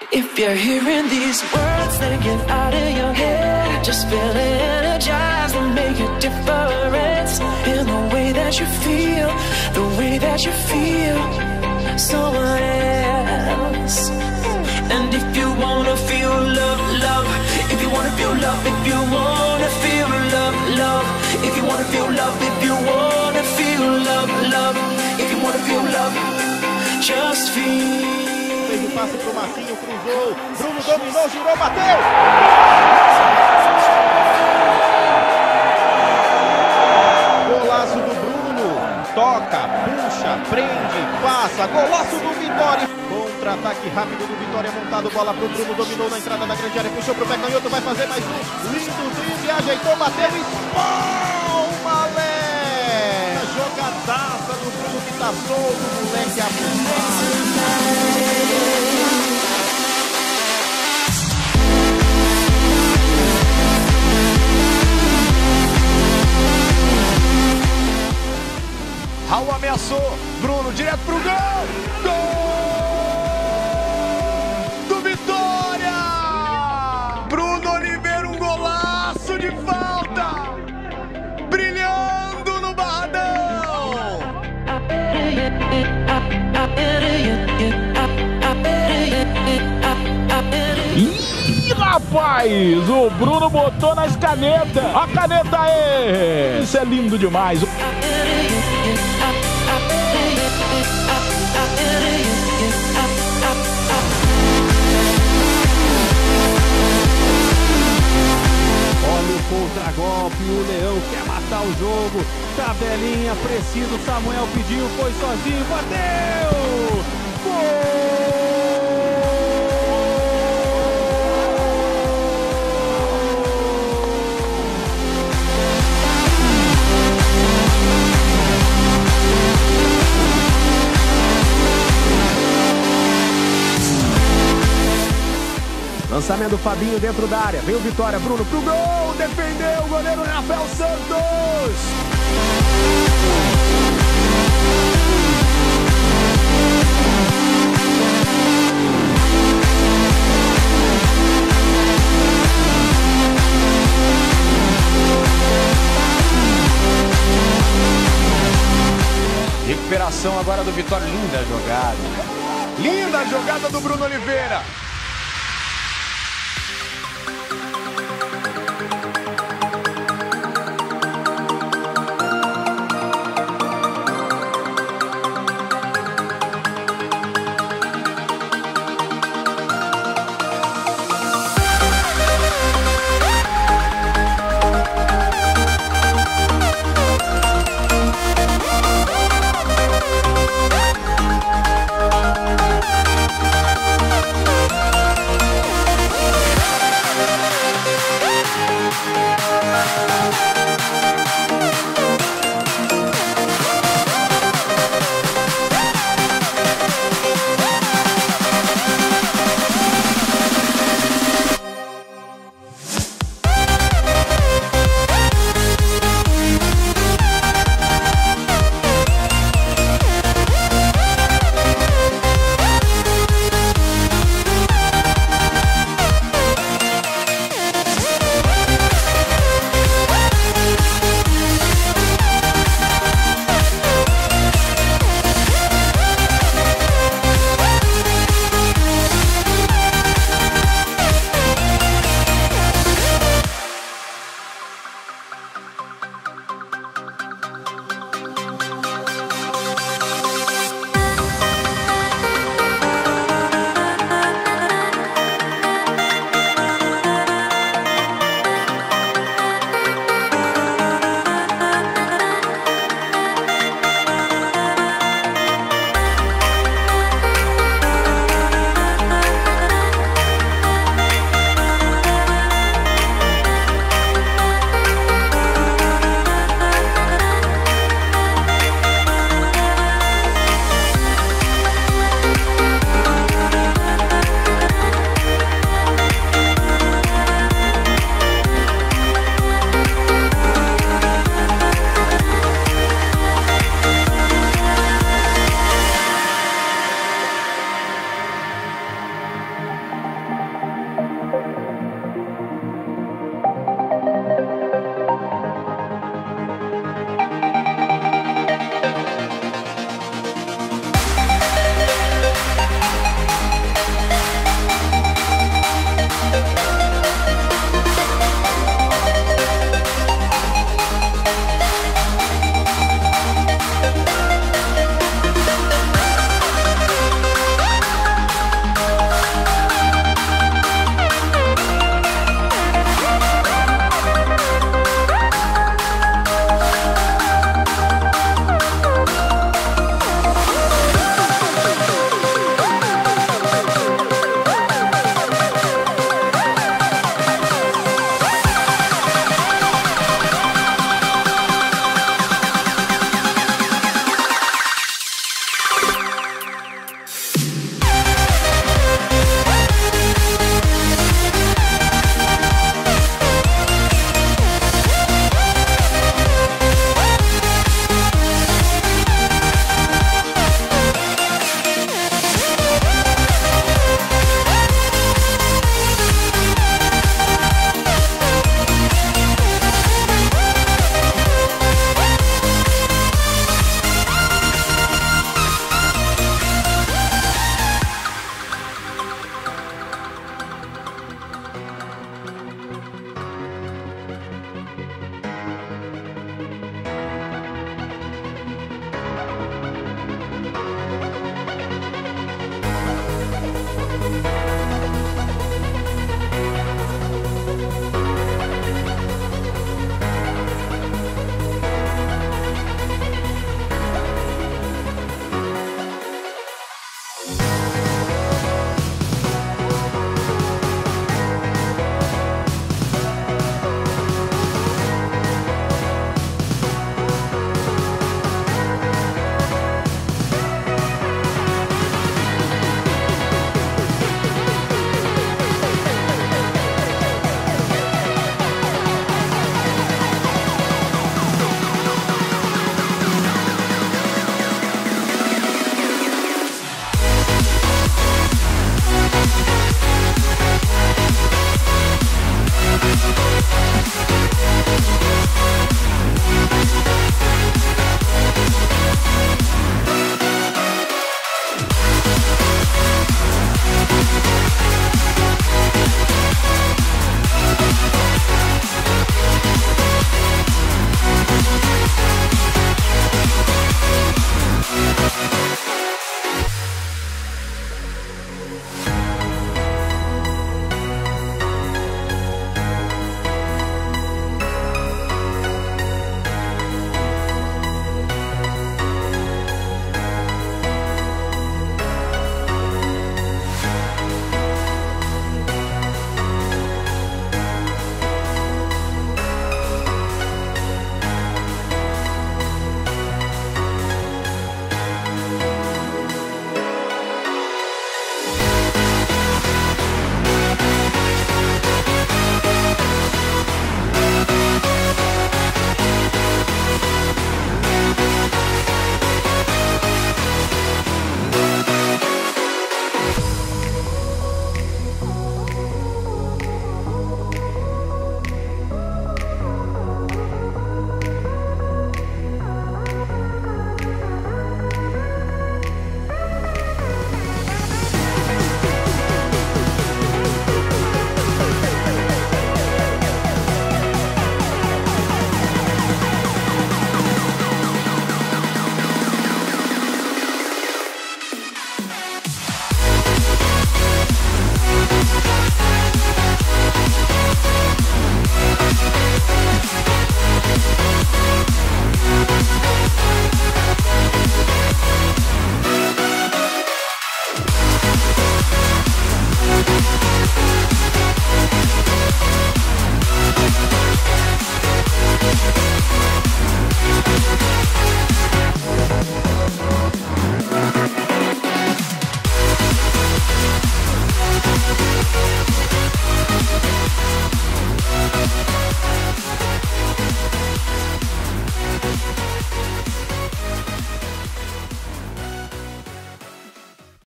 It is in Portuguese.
If you're hearing these words, then get out of your head. Just feel energized and make a difference in the way that you feel, the way that you feel someone else. And if you wanna feel love, love, if you wanna feel love, if you wanna feel love, love, if you wanna feel love, if you wanna feel love, love, if you wanna feel love, just feel. Fez o passe pro Marcinho, cruzou. Bruno dominou, girou, bateu. Golaço do Bruno. Toca, puxa, prende, passa. Golaço do Vitória. Contra-ataque rápido do Vitória montado. Bola pro Bruno, dominou na entrada da grande área. Puxou pro pé canhoto, vai fazer mais um. Lindo drible, ajeitou, bateu e palma, Lé. Jogadaça do Bruno que tá solto, moleque afundado. Raul ameaçou. Bruno direto pro gol. Rapaz! O Bruno botou nas canetas! A caneta aí! Isso é lindo demais! Contragolpe, o Leão quer matar o jogo. Tabelinha, preciso, Samuel pediu, foi sozinho, bateu! Lançamento do Fabinho dentro da área. Veio Vitória, Bruno pro gol. Defendeu o goleiro Rafael Santos. Recuperação agora do Vitória. Linda jogada. Linda jogada do Bruno Oliveira.